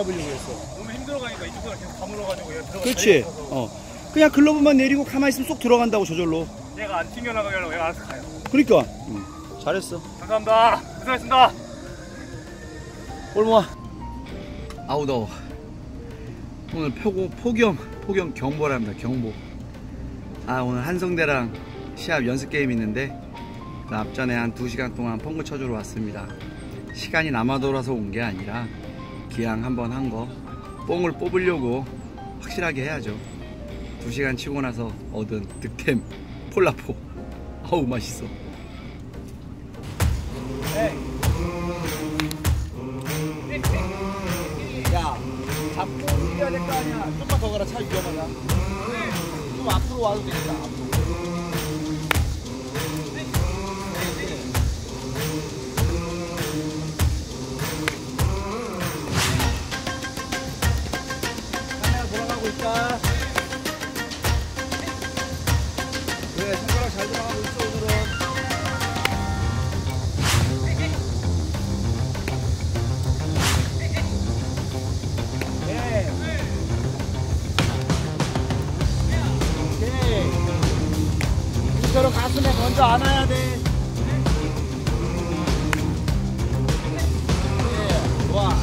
잡으려고 했어. 너무 힘들어가니까 이쪽으로 계속 가물어가지고 얘가 들어가. 그렇지. 어. 그냥 글러브만 내리고 가만히 있으면 쏙 들어간다고 저절로. 얘가 안 튕겨나가게 하려고 얘가 알아서 가요. 그러니까. 응. 잘했어. 감사합니다. 고생하셨습니다. 올모아. 아우 더워. 오늘 포고, 폭염, 폭염 경보랍니다. 경보. 아 오늘 한성대랑 시합 연습 게임 있는데 그 앞전에 한 2시간 동안 펑크 쳐주러 왔습니다. 시간이 남아 돌아서 온 게 아니라 기왕 한번 한 거 뽕을 뽑으려고 확실하게 해야죠. 2시간 치고 나서 얻은 득템 폴라포. 아우 맛있어. 야, 잡고 뛰어야 될 거 아니야. 좀만 더 가라. 차 위험하다. 좀 앞으로 와도 되겠다. 앞으로. 이. 이처럼 가슴에 먼저 안아야 돼. 네, 좋아.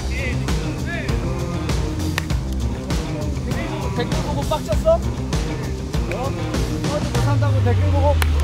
댓글 보고 빡쳤어? 어? 어디 못한다고 댓글 보고.